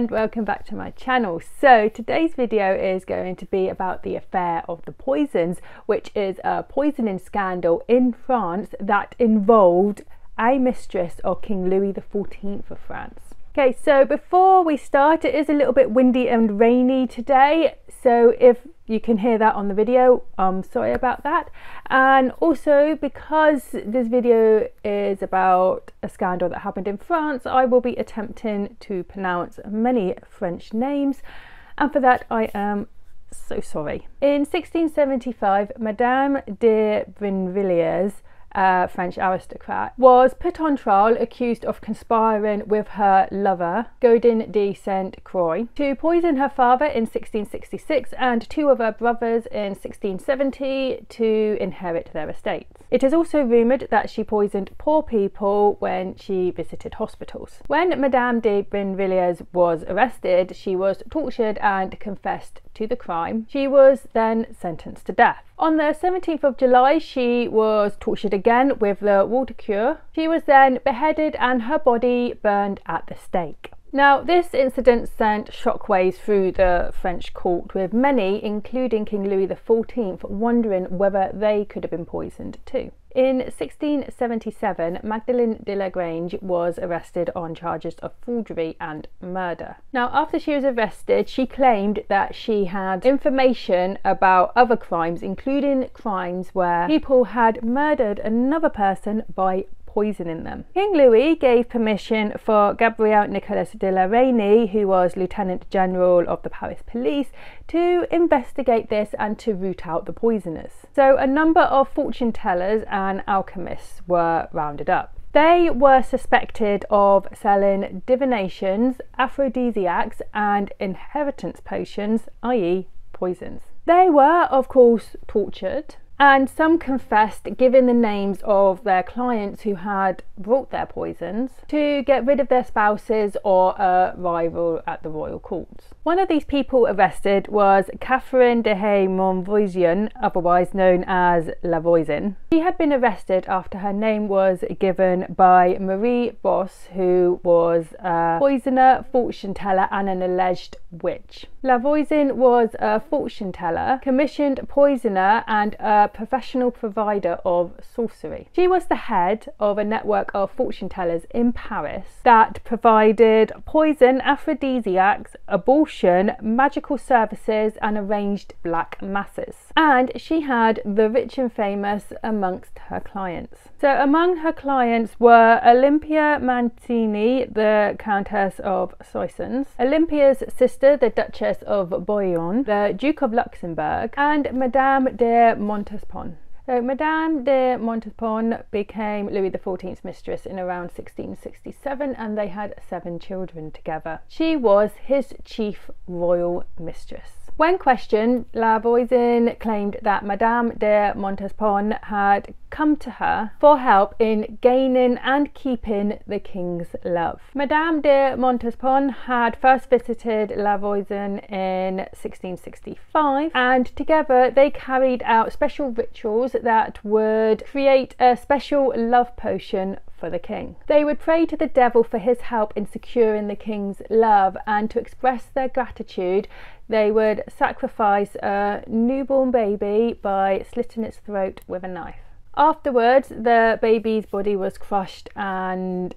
and welcome back to my channel. So today's video is going to be about the affair of the poisons, which is a poisoning scandal in France that involved a mistress of King Louis XIV of France. Okay, so before we start, it is a little bit windy and rainy today. So if you can hear that on the video, I'm sorry about that. And also because this video is about a scandal that happened in France, I will be attempting to pronounce many French names. And for that, I am so sorry. In 1675, Madame de Brinvilliers uh, French aristocrat, was put on trial accused of conspiring with her lover, Godin de Saint Croix, to poison her father in 1666 and two of her brothers in 1670 to inherit their estates. It is also rumoured that she poisoned poor people when she visited hospitals. When Madame de Brinvilliers was arrested, she was tortured and confessed to the crime. She was then sentenced to death. On the 17th of July, she was tortured again with the water cure. She was then beheaded and her body burned at the stake. Now, this incident sent shockwaves through the French court, with many, including King Louis XIV, wondering whether they could have been poisoned too. In 1677, Magdalene de la Grange was arrested on charges of forgery and murder. Now, after she was arrested, she claimed that she had information about other crimes, including crimes where people had murdered another person by poisoning them. King Louis gave permission for Gabriel Nicolas de la Reynie, who was Lieutenant General of the Paris Police, to investigate this and to root out the poisoners. So a number of fortune tellers and alchemists were rounded up. They were suspected of selling divinations, aphrodisiacs, and inheritance potions, i.e., poisons. They were, of course, tortured and some confessed giving the names of their clients who had brought their poisons to get rid of their spouses or a rival at the royal courts. One of these people arrested was Catherine Deshayes Monvoisin, otherwise known as La Voisin. She had been arrested after her name was given by Marie Bosse, who was a poisoner, fortune teller, and an alleged witch. La Voisin was a fortune teller, commissioned poisoner, and a professional provider of sorcery. She was the head of a network of fortune tellers in Paris that provided poison, aphrodisiacs, abortion, magical services, and arranged black masses. And she had the rich and famous amongst her clients. So, among her clients were Olympia Mancini, the Countess of Soissons, Olympia's sister, the Duchess of Bouillon, the Duke of Luxembourg, and Madame de Montespan. So Madame de Montespan became Louis XIV's mistress in around 1667 and they had seven children together. She was his chief royal mistress. When questioned, La Voisin claimed that Madame de Montespan had come to her for help in gaining and keeping the king's love. Madame de Montespan had first visited La Voisin in 1665 and together they carried out special rituals that would create a special love potion for the king. They would pray to the devil for his help in securing the king's love, and to express their gratitude, they would sacrifice a newborn baby by slitting its throat with a knife. Afterwards, the baby's body was crushed and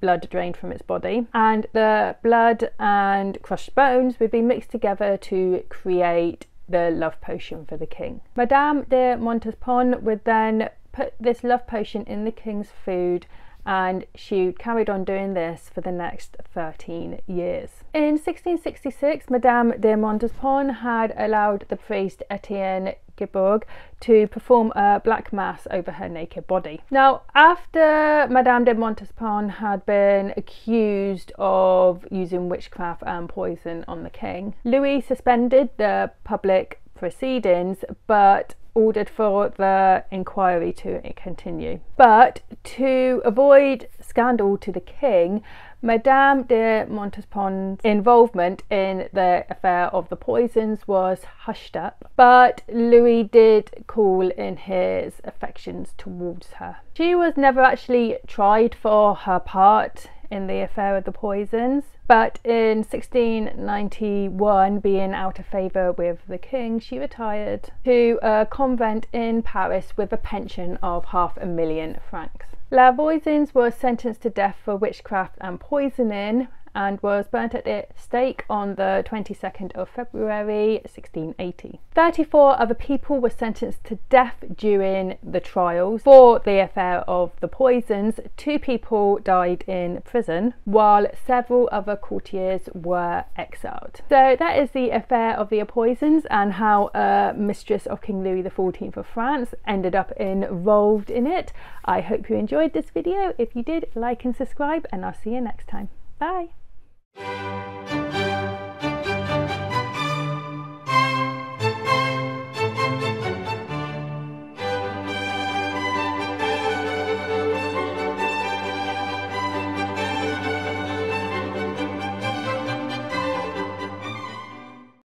blood drained from its body, and the blood and crushed bones would be mixed together to create the love potion for the king. Madame de Montespan would then put this love potion in the king's food and she carried on doing this for the next 13 years. In 1666, Madame de Montespan had allowed the priest Etienne Guibourg to perform a black mass over her naked body. Now, after Madame de Montespan had been accused of using witchcraft and poison on the king, Louis suspended the public proceedings but ordered for the inquiry to continue. But to avoid scandal to the king, Madame de Montespan's involvement in the affair of the poisons was hushed up, but Louis did cool in his affections towards her. She was never actually tried for her part in the affair of the poisons, but in 1691, being out of favour with the king, she retired to a convent in Paris with a pension of half a million francs. La Voisin was sentenced to death for witchcraft and poisoning and was burnt at the stake on the 22nd of February 1680. 34 other people were sentenced to death during the trials for the affair of the poisons. Two people died in prison while several other courtiers were exiled. So that is the affair of the poisons and how a mistress of King Louis XIV of France ended up involved in it. I hope you enjoyed this video. If you did, like and subscribe and I'll see you next time. Bye! Música